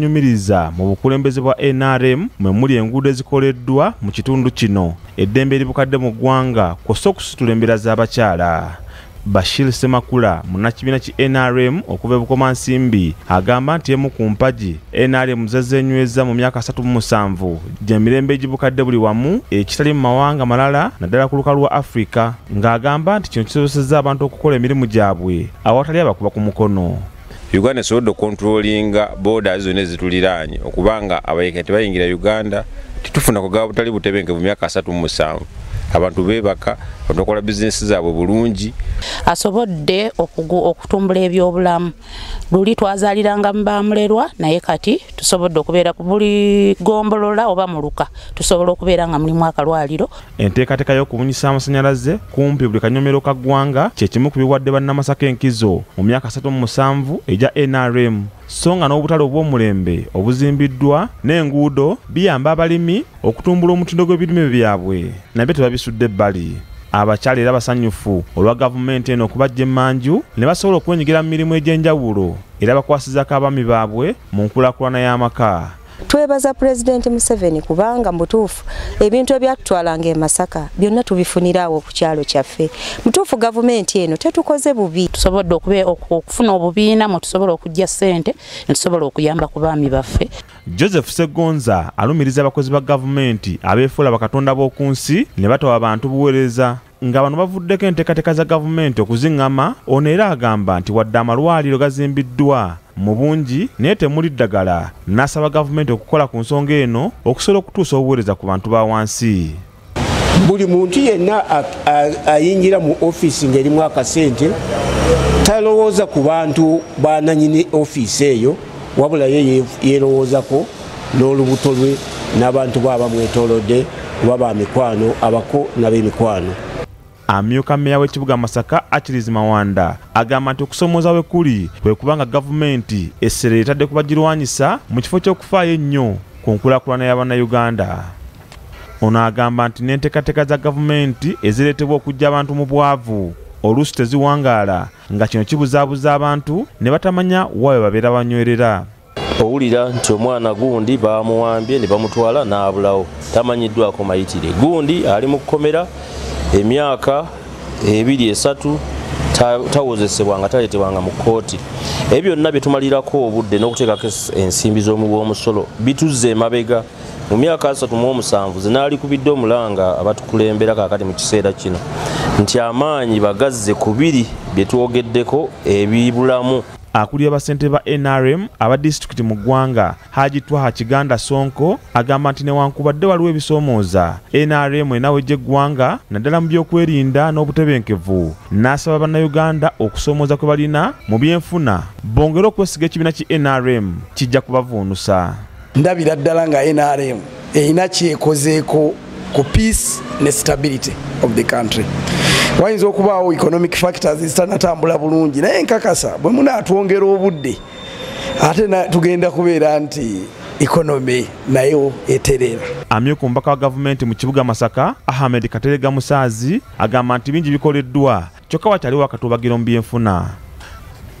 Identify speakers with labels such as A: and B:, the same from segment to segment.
A: nyumiriza mu bukulembeze bwa nrm mwe muli enguudo ezikoleddwa mu kitundu kino. Eddembe eribukadde mu ggwanga kw'ossa okusitula embeera z'abakyala bashir semakula munnakibiina ki nrm okuva ebukomansimbi agamba nti emu ku mpagi nrm zezeenyweza mu myaka 37 gyemirembe egibukadde buli wamu ekitali mu mawanga malala naddala ku lukalu lwa afirika ng'agamba nti kino kisobozesezza abantu okukola emirimu gyabwe awatali abakuba ku mukono
B: uganda esobodde okontrolinga boda zonna ezituliraanye okubanga abayekera tebayingira uganda titufuna kugaba butali butebenkevu myaka 37 abantu bebaka abantu bakola bizinesi zaabwe bulungi.
C: Asobodde okutumbula ebyobulamu. Luli twazaliranga mu bamulerwa naye kati tusobodde okubeera ku buli gombolola oba muluka tusobola okubeera nga mulimu akalwaliro.
A: Enteekateeka y'okubunyisa amasanyalaze kumpi buli kanyomero ka ggwanga kyekimu ku biwadde bannamasaka enkizo mu myaka 37 egya nrm so nga n'obutale obw'omulembe obuzimbiddwa n'enguudo biyamba abalimi okutumbula omutindo gw'ebirime byabwe nabyo tebabisudde ebbali abakyala era basanyufu olwa gavumenti eno okubajja emmanju ne basobola okwenyigira mu mirimu egy'enjawulo era bakwasizako abaami baabwe mu nkulaakulana y'amaka.
D: Twebaza pulezidenti museveni kubanga mutuufu. Ebintu ebyatutwalanga e masaka byonna tubifuniraawo ku kyalo kyaffe. Mutuufu gavumenti eno tetukoze bubi.
C: Tusobodde okufuna obubiina mwe tusobola okujja ssente ne tusobola okuyamba ku baami baffe
A: joseph segonza alumiriza abakozi ba gavumenti abeefuula bakatonda b'oku nsi ne batawa abantu buweereza nga bano bavuddeko enteekateeka za gavumenti okuziŋŋama ono era agamba nti wadde amalwaliro gazimbiddwa. Mu bungi naye temuli ddagala. N'asaba gavumenti okukola ku nsonga eno okusobola okutuusa obuweereza ku bantu ba wansi.
E: Buli muntu yenna ayingira mu ofiisi ng'erimu akasente talowooza ku bantu bananyini ofiisi eyo wabula ye yeerowoozako n'olubuto lwe n'abantu be abamwetoolodde oba ba mikwano abako n'ab'emikwano
A: amyuka mmeya w'ekibuga masaka achiriz mawanda agamba nti okusomooza we kuli kwe kubanga gavumenti essere etadde kubagirwanyisa mu kifo ky'okufaayo ennyo ku nkulaakulana y'abannayuganda ono agamba nti n'enteekateeka za gavumenti ezireetebwa okujja abantu mu bwavu oluusi teziwangaala nga kino kibuzaabuza abantu ne batamanya wawe babeera banywerera.
F: Owulira nti omwana gundi bamuwambye ne bamutwala n'abulawo. Tamanyiddwako mayitire. Gundi ali mu kkomera emyaka ebiri esatu tawozesebwa nga taleetebwanga mu kkooti. Ebyo byonna byetumalirako obudde n'okuteekako ensimbi z'omusolo bituzza emabega. Mu myaka asatu mu omusanvu zinaalikubidde omulanga abatukulembera kaakati mu kiseera kino nti amaanyi bagazze kubiri bye twogeddeko ebibulamu
A: akulira basente ba nrm aba disitulikiti mu ggwanga haji twaha kiganda sonko agamba nti newankubadde waliwo ebisoomooza nrm enawe gy'eggwanga naddala mu byokwerinda n'obutebenkevu. N'asaba bannayuganda okusoomooza kwe balina mu byenfuna. Bongere okwesiga ekibiina ki nrm kijja kubavuunusa.
G: Ndabira ddala nga nrm erina kyekozeeko ku peace ne stability of the country. Wayinza okubaawo economic factors zitanatambula bulungi naye nkakasa bwe munaatwongera obudde ate tugenda kubeera nti ikonomi nayo eterera
A: amyuka omubaka wa gavumenti mu kibuga masaka ahmed katerega musaazi agamba nti bingi bikoleddwa. Kyokka wakyaliwo akatuubagira mu byenfuna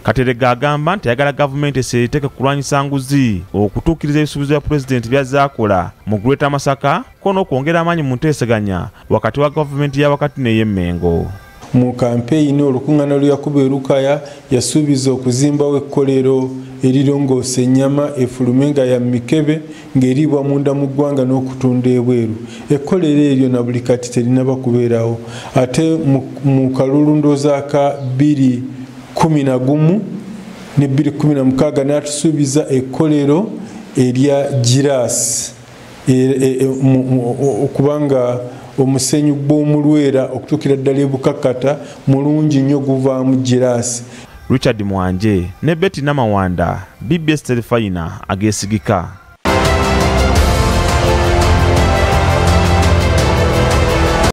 A: katerega agamba nti ayagala gavumenti eseeteeke kulwanyisa nguzi okutuukiriza ebisuubizo bya pulezidenti byazaakola mu guleta masaka ko n'okwongera amaanyi mu nteeseganya wakati wa gavumenti y'awakati n'ey'emmengo
H: mu kampeyini olukuŋŋaana lweyakuba erukaya yasuubiza okuzimbawo ekkolero erirongoosa ennyama efulume nga ya mikebe ng'eriibwa munda mu ggwanga n'okutunda ebweru. Ekkolero eryo na buli kati terinaba kubeerawo ate mu kalulu ndooza ka bbiri kumi na gumu ne bbiri kumi na mukaaga n'atusuubiza ekkolero erya girasi okubanga omusenyu gw'omulwera okutuukira ddala ebukakata mulungi nnyo guvaamu girasi
A: richard mwanje ne betty namawanda bbs terefayina ageesigika